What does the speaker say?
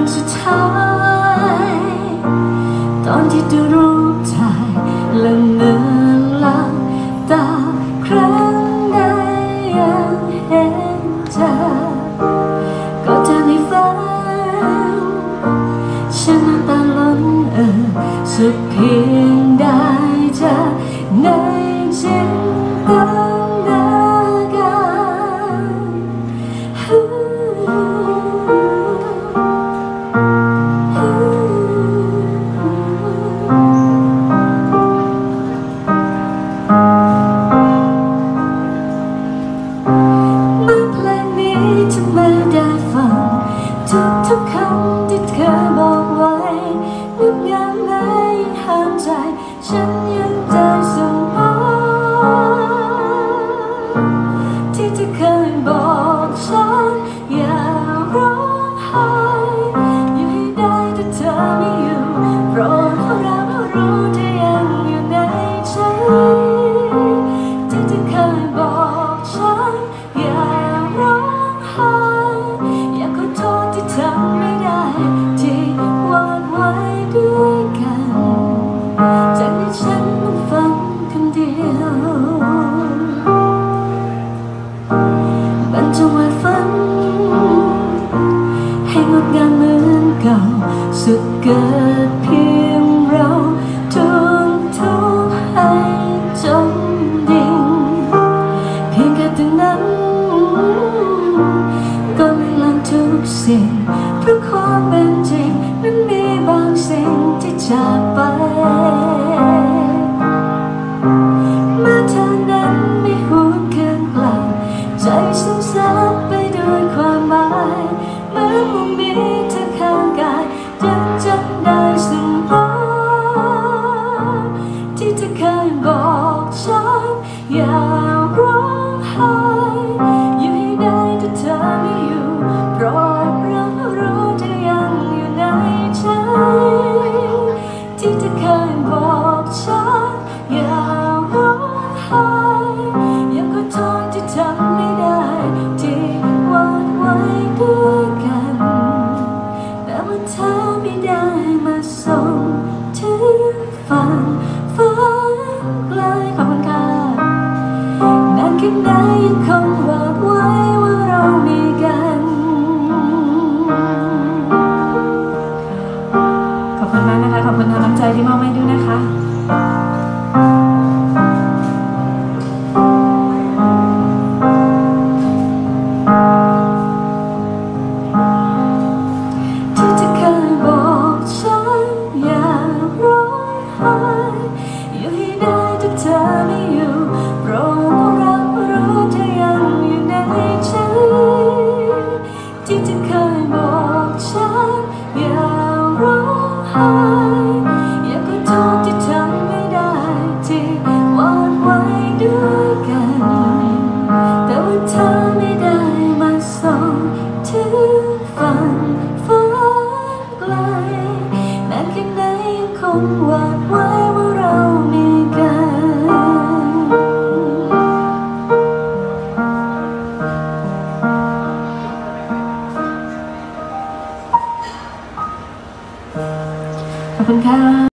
งสุดท้าย ตอนที่ดูรูปถ่ายและเนื้อหลับตาครั้งใดยังเห็นเธอก็จะในฝันฉันน้ำตาล้นเอ่อสุดเพียงได้เจอ ได้ เกิดเพียงเราทุกทุกให้จมดิ่ง เพียงแค่ถึงนั้นก็ไม่ลังทุกสิ่ง เพราะความเป็นจริงนั้นมีบางสิ่งที่จากไป ขอบคุณค่ะ